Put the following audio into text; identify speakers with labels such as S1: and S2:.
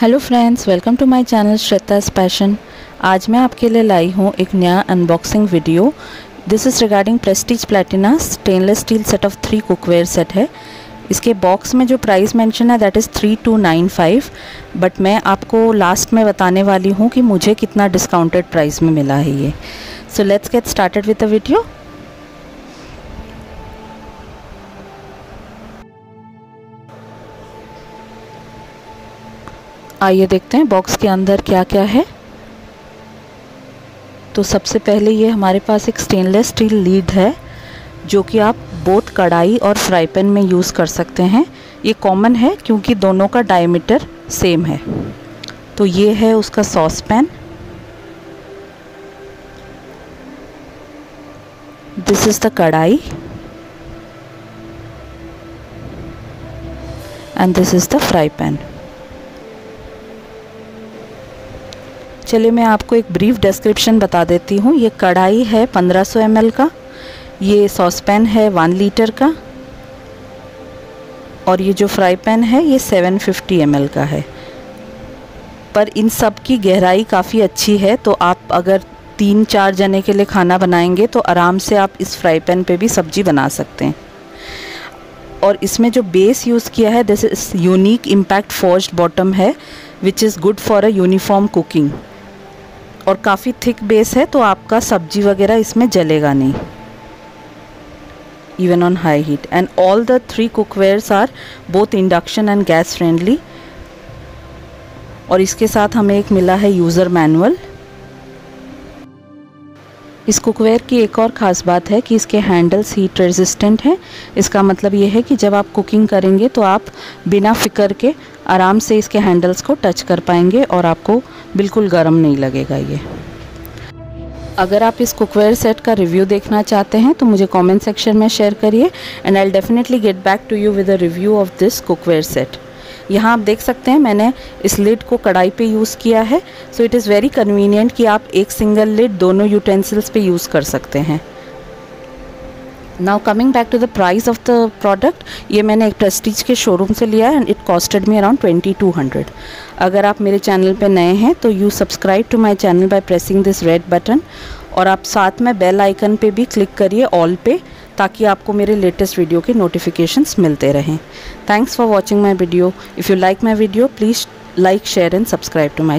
S1: Hello friends welcome to my channel Shreta's passion आज मैं आपके लिए लाई हूँ एक नया unboxing video this is regarding Prestige Platina stainless steel set of three cookware set है. इसके बॉक्स में जो प्राइस मेंशन है that is three two nine five but मैं आपको लास्ट में बताने वाली हूँ कि मुझे कितना डिस्काउंटेड प्राइस में मिला है ये. So let's get started with the video आइए देखते हैं बॉक्स के अंदर क्या क्या है। तो सबसे पहले ये हमारे पास एक स्टेनलेस स्टील लीड है, जो कि आप बोथ कढ़ाई और फ्राई पैन में यूज़ कर सकते हैं। ये कॉमन है क्योंकि दोनों का डायमीटर सेम है। तो ये है उसका sauce pan this is the kadhai. And this is the fry pan चलिए मैं आपको एक ब्रीफ डिस्क्रिप्शन बता देती हूँ। ये कढ़ाई है 1500 सौ का, ये सॉस पैन है वन लीटर का, और ये जो फ्राई पैन है, ये 750 फिफ्टी का है। पर इन सब की गहराई काफ़ी अच्छी है तो आप अगर तीन चार जने के लिए खाना बनाएँगे तो आराम से आप इस फ्राई पैन पे भी सब्ज़ी बना सकते हैं। और इसमें जो बेस यूज़ किया है this is unique impact forced bottom है which is good for a uniform cooking और काफ़ी थिक बेस है तो आपका सब्ज़ी वगैरह इसमें जलेगा नहीं। Even on high heat and all the three cookwares are both induction and gas friendly और इसके साथ हमें एक मिला है यूज़र मैनुअल इस कुकवेयर की एक और ख़ास बात है कि इसके हैंडल्स हीट रेजिस्टेंट हैं। इसका मतलब ये है कि जब आप कुकिंग करेंगे तो आप बिना फिकर के आराम से इसके हैंडल्स को टच कर पाएँगे और आपको बिल्कुल गर्म नहीं लगेगा ये। अगर आप इस कुकवेयर सेट का रिव्यू देखना चाहते हैं तो मुझे कमेंट सेक्शन में शेयर करिए and I definitely get back to you with a review of this cookware set यहाँ आप देख सकते हैं, मैंने इस लिड को कढ़ाई पे यूज़ किया है so it is very convenient कि आप एक सिंगल लिड दोनों यूटेंसिल्स पे यूज़ कर सकते हैं। Now coming back to the price of the product ये मैंने एक प्रेस्टीज के शोरूम से लिया है and it costed me around twenty two hundred अगर आप मेरे चैनल पे नए हैं तो you subscribe to my channel by pressing this red button और आप साथ में बेल आइकन पे भी क्लिक करिए ऑल पे ताकि आपको मेरे लेटेस्ट वीडियो के नोटिफिकेशंस मिलते रहें. Thanks for watching my video if you like my video please like share and subscribe to my